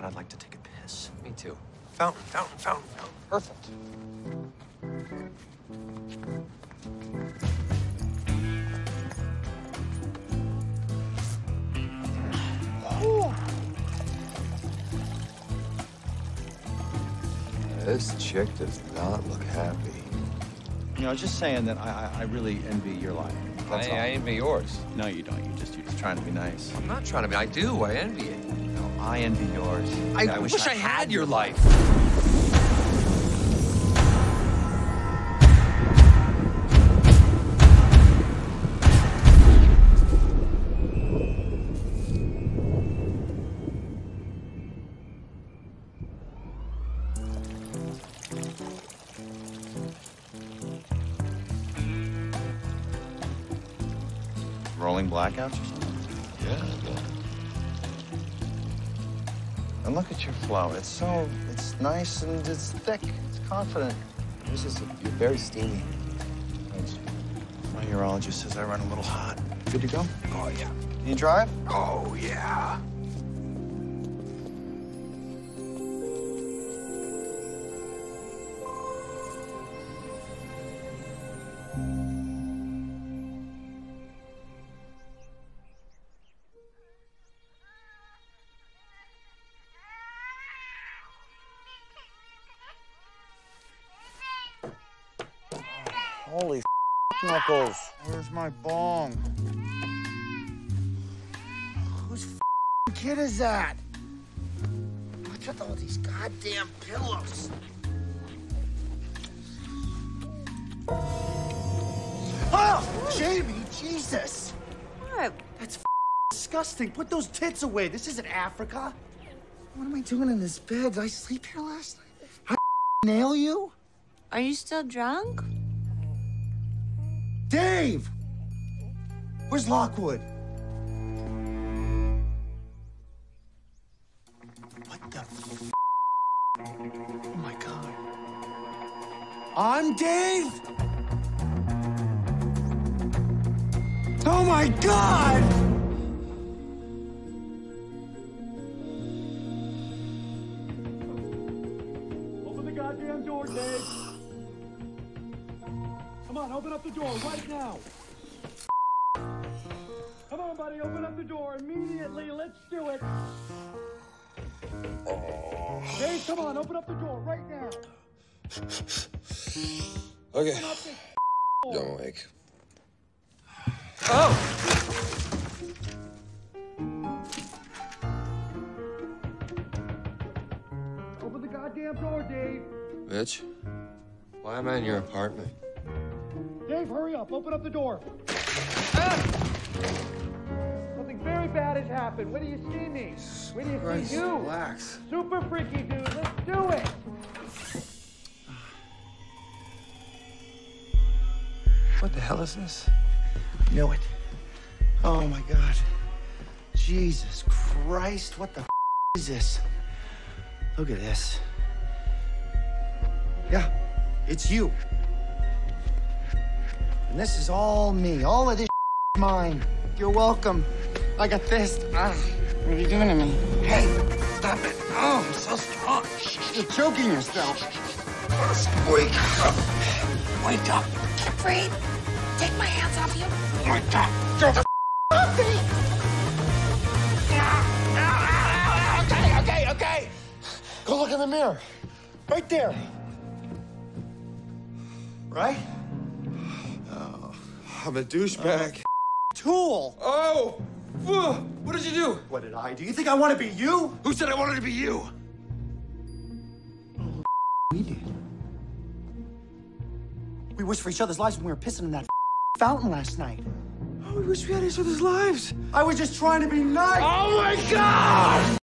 and I'd like to take a piss. Me too. Fountain, fountain, fountain, fountain. Perfect. This chick does not look happy. You know, I was just saying that I, I, I really envy your life. That's I, all. I envy yours. No, you don't. You just you're just trying to be nice. I'm not trying to be. I do. I envy it. No, I envy yours. I, wish, I had your life. Rolling blackouts or something? Yeah, yeah. And look at your flow. It's so, it's nice and it's thick. It's confident. This is you're very steamy. Thanks. My urologist says I run a little hot. Good to go? Oh yeah. Can you drive? Oh yeah. Holy knuckles. Where's my bong? Whose kid is that? What's with all these goddamn pillows? Oh, Jamie, Jesus. What? That's disgusting. Put those tits away. This isn't Africa. What am I doing in this bed? Did I sleep here last night? I nail you? Are you still drunk? Dave! Where's Lockwood? What the f- Oh my god. I'm Dave! Oh my god! Open the goddamn door, Dave. Come on, open up the door right now. Come on, buddy, open up the door immediately. Let's do it. Dave, come on, open up the door right now. Okay. Open up this Don't wake. Oh! Open the goddamn door, Dave. Bitch, why am I in your apartment? Dave, hurry up. Open up the door. Ah! Something very bad has happened. Where do you see me? Where do you see you? Relax. Super freaky dude. Let's do it. What the hell is this? I knew it. Oh my god. Jesus Christ, what the f- is this? Look at this. Yeah, it's you. And this is all me. All of this is mine. You're welcome. I got this. Ah, what are you doing to me? Hey, stop it. Oh, I'm so strong. You're choking yourself. Wake up. Wake up. Can't breathe. Take my hands off you. Wake up. Get the off me. Ah, ah, ah, okay, okay, okay. Go look in the mirror. Right there. Right? I'm a douchebag. Uh, tool. Oh! What did you do? What did I do? You think I want to be you? Who said I wanted to be you? We did. We wished for each other's lives when we were pissing in that fountain last night. Oh, we wish we had each other's lives. I was just trying to be nice. Oh my god!